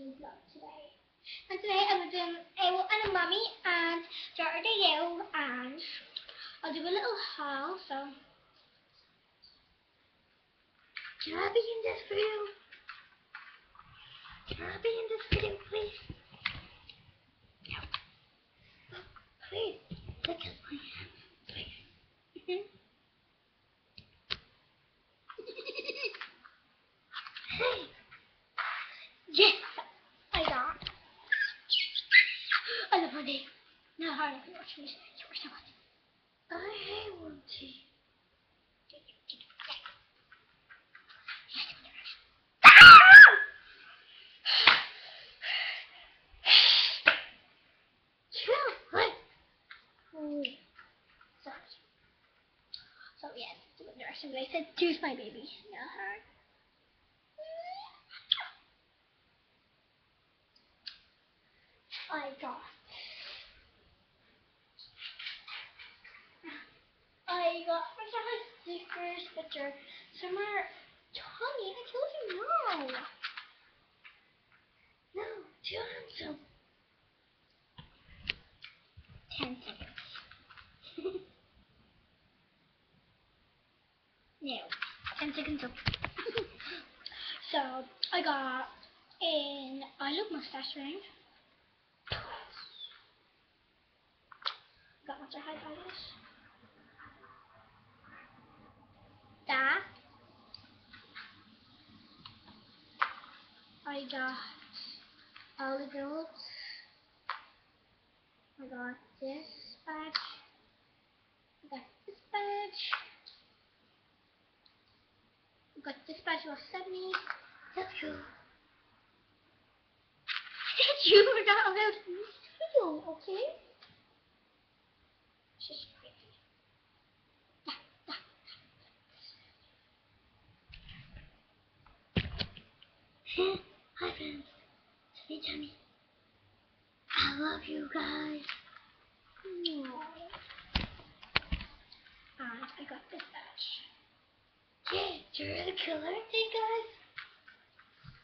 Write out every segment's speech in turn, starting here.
and um, I'm doing will, and a mummy and Saturday you and I'll do a little haul. So Can I be in this video? Can I be in this video, please? No. Please, look at my hands, please. Yes, I got. I love Monday. No, hard if you're watching this. You're so much. I hate one tea. Chill. Oh, sorry. So direction. But I said, choose my baby. No hard. I got. I got a of stickers, somewhere. Tommy, I told you no. No, too handsome. Ten seconds. no, ten seconds up. so I got an I look mustache ring. Got of high fivers. That. I got girls. I got this badge. I got this badge. I got this badge was 70. That's cool. Did you allowed in this video, okay? Just Hi, friends. Say Tommy. I love you guys. And I got this badge. Yeah, you're really cool, aren't guys?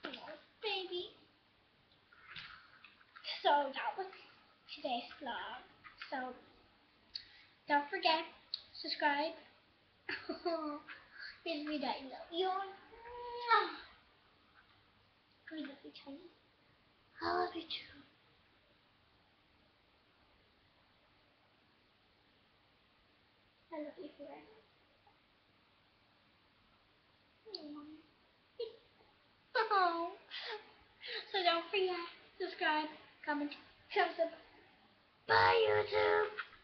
Oh, baby. So that was today's vlog. So don't forget, subscribe. Hit me that love you. You, I love you too. I love you forever. Oh. So don't forget, subscribe, comment, thumbs up. Bye, YouTube.